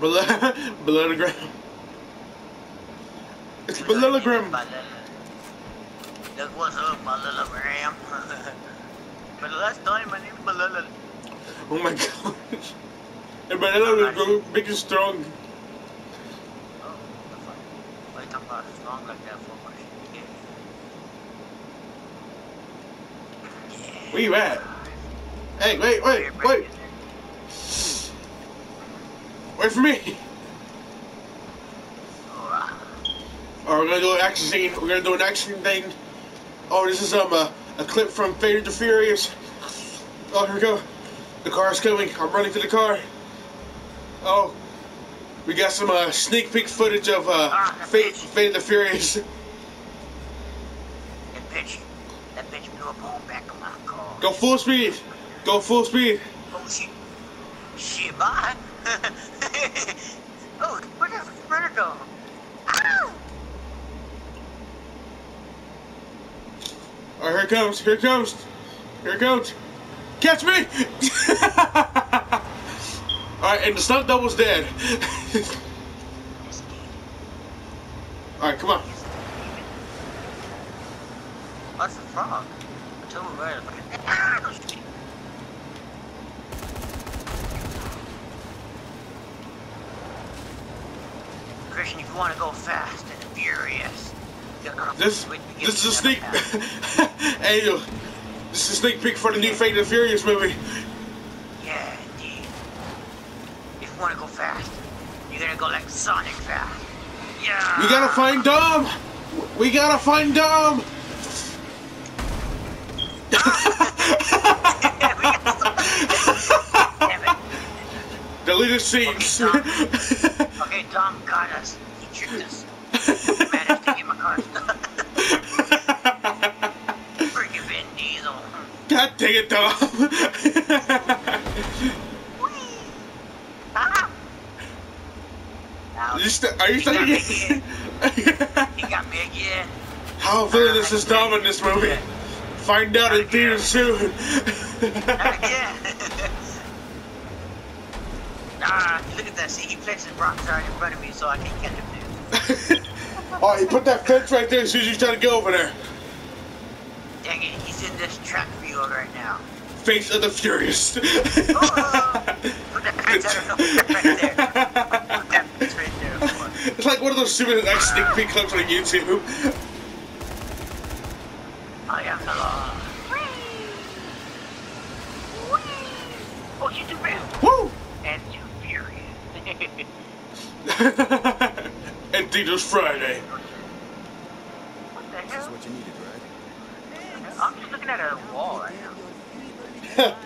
Below, below the ground. It's below the ground. Look what's up, my little ram. For the last time, my name is Malala. Oh my gosh. And is big and strong. Oh, the fuck? Why you talking about strong like that for? Yeah. Where you at? Hey, wait, wait, wait. Wait for me. Alright. We're gonna do an action scene. We're gonna do an action thing. Oh, this is um a, a clip from Fate to Furious. Oh, here we go. The car's coming. I'm running to the car. Oh, we got some uh, sneak peek footage of uh, Fate, Fate of the Furious. That bitch. That bitch blew up on back of my car. Go full speed. Go full speed. Oh shit. Shit, bye. Ah! oh, where the runner go? Ow! Alright, here it comes. Here it comes. Here it comes. Catch me! Alright, and the stunt double's dead. Alright, come on. What's the frog? I told him right. Ah, shit. If you want to go fast and furious, This this is a sneak. hey, yo, this is a sneak peek for the new Fate of the Furious movie. Yeah, indeed. If you want to go fast, you're gonna go like Sonic fast. Yeah. We gotta find Dom. We gotta find Dom. Damn it. Deleted scenes. Okay, Dom got us. He tricked us. Managed to get my car. Freaking Vin Diesel. God dang it, Dom. Whee! Ah! Ouch. you st- are you He got again. He got me again. How villainous is Dom in this movie? Find out in theaters soon. Not again. ah, look at that. See, he places rocks right in front of me so I can catch him. dude. oh, you put that fence right there as soon as you try to go over there. Dang it, he's in this track field right now. Face of the Furious. Oh, oh, oh, put that fence, I don't know, put that right there. Put that fence right there. it's like one of those stupid like sneak peek clips on YouTube. I am the law. Oh, she's too fast. Woo! And furious. and Theaters Friday. what the This is what you needed, right? I'm just looking at a wall right now.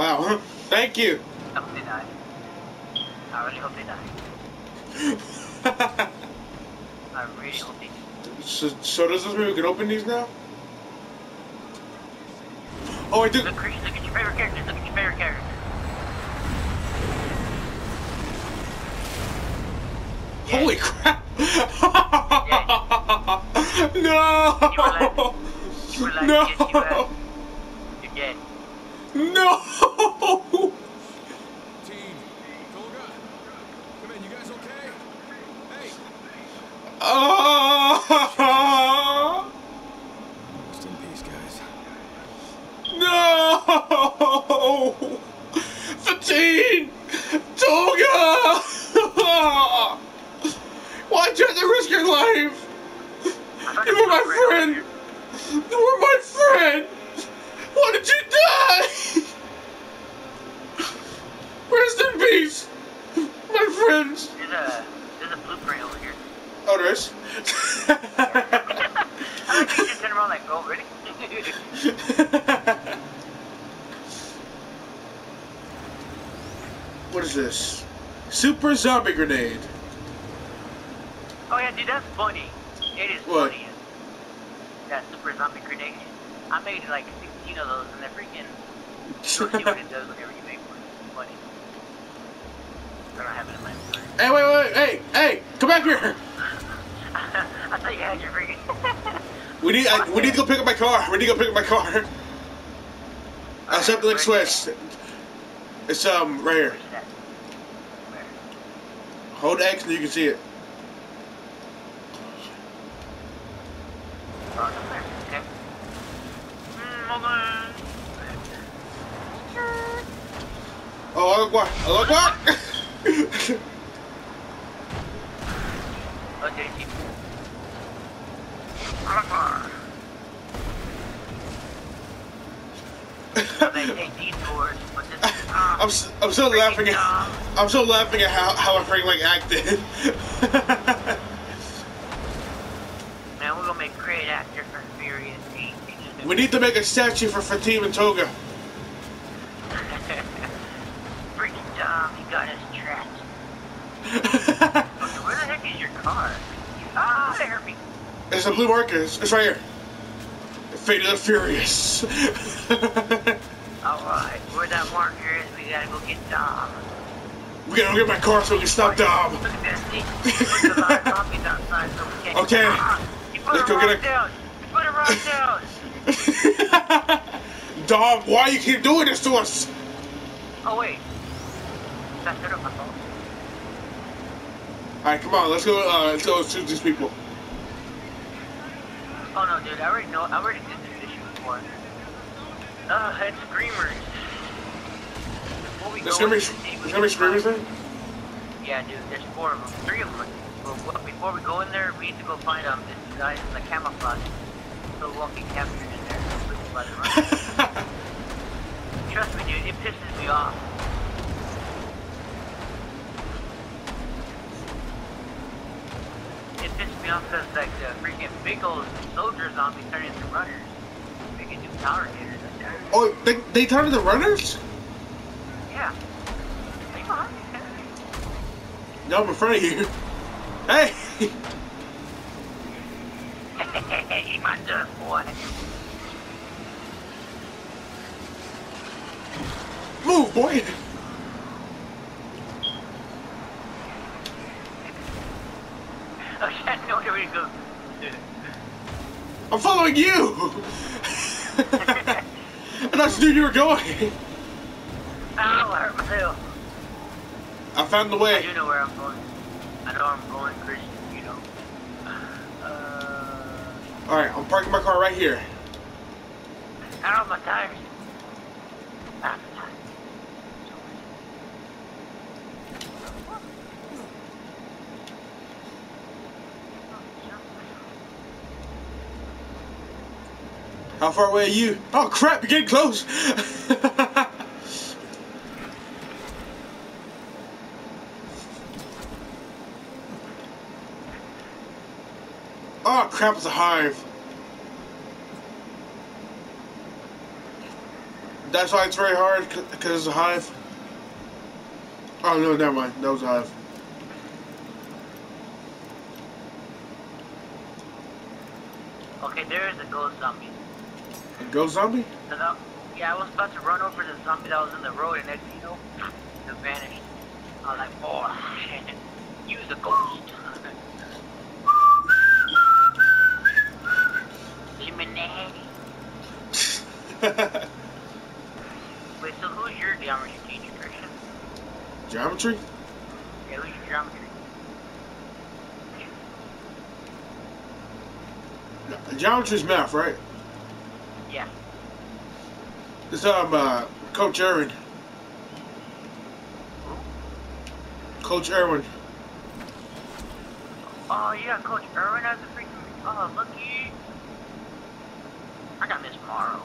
Wow. Thank you. I hope they die. I really hope they die. I really hope they die. so, so does this mean we can open these now? Oh, I do. Look, look at your favorite characters. Look at your favorite characters. Holy crap! You were like, no! you were like, No! yes, you have. You're dead. No! Tolga, come in. You guys okay? Hey, Oh! rest in peace, guys. No! Fatin! Tolga! Why'd you have to risk your life? I thought You it were was my right over friend! here. You were my friend! Why did you die? Rest in peace! My friends! There's a there's a blueprint over here. Oh, there is? I think you just turn around like, oh, really? what is this? Super zombie grenade. oh yeah, dude, that's funny. It is What? funny. That super zombie grenade. I made like 16 of those, and they're freaking. You'll see what it does whenever you make one. It's funny. I don't have it in my inventory. Hey, wait, wait, hey, hey, come back here. I thought you had your freaking. We need, I, we need to go pick up my car. We need to go pick up my car. I set the next switch. It's um right here. Hold X and you can see it. Oh, it's up there. Okay. Mm, hold on. Allah Akbar, Allah Akbar. Did he? Akbar. They take detours, but this is I'm, I'm still laughing at I'm still laughing at how, how I freaking like acted. Man, we're gonna make great actor for Furious 8. we need to make a statue for Fatima and Tolga. Freaking Dom, he got us trapped. Okay, where the heck is your car? Ah, they hurt me. It's a blue marker. It's, it's right here. The Fate of the Furious. Alright, where that marker is, we gotta go get Dom. we gotta go get my car so we can stop Dom. Look at this? There's a lot of zombies outside, so we can't. Okay. You put Let's go get a- down. You put a rock down. Dom, why you keep doing this to us? Oh wait. That should have my phone. Alright, come on, let's go, uh, let's go shoot these people. Oh no, dude, I already know. I already did this issue before. Uh, it's screamers. Before we There's go gonna be, the there's gonna be need to find- screamers there? Yeah, dude, there's four of them, three of them. But what- before we go in there, we need to go find um this guy in the camouflage, so we won't get captured in there. By the run. Trust me, dude, it pisses me off. Me off like the freaking big old soldier zombies turn into runners. They can do power hitters oh, they, they turned the runners? Yeah. Stay behind me, No, I'm in front of you. Hey! Eat my dust, boy. Move, boy! Okay, I know where we go. I'm following you! and I you knew you were going. Ow, I hurt myself. I found the I way. do know where I'm going. I know I'm going, Christian, you know. Uh, Alright, I'm parking my car right here. I don't know my tires. How far away are you? Oh crap, you're getting close! oh crap, it's a hive. That's why it's very hard, because it's a hive. Oh no, never mind. That was a hive. Okay, there is a ghost zombie. Go zombie? I, yeah, I was about to run over the zombie that was in the road, and next you know, it vanished. I was like, oh shit, use a ghost. Wait, so who's your geometry teacher, Christian? Geometry? Yeah, who's your geometry? No, geometry's math, right? Yeah. This um uh, Coach Irwin. Coach Irwin. Oh yeah, Coach Irwin has a freaking oh lucky. I got Miss Morrow.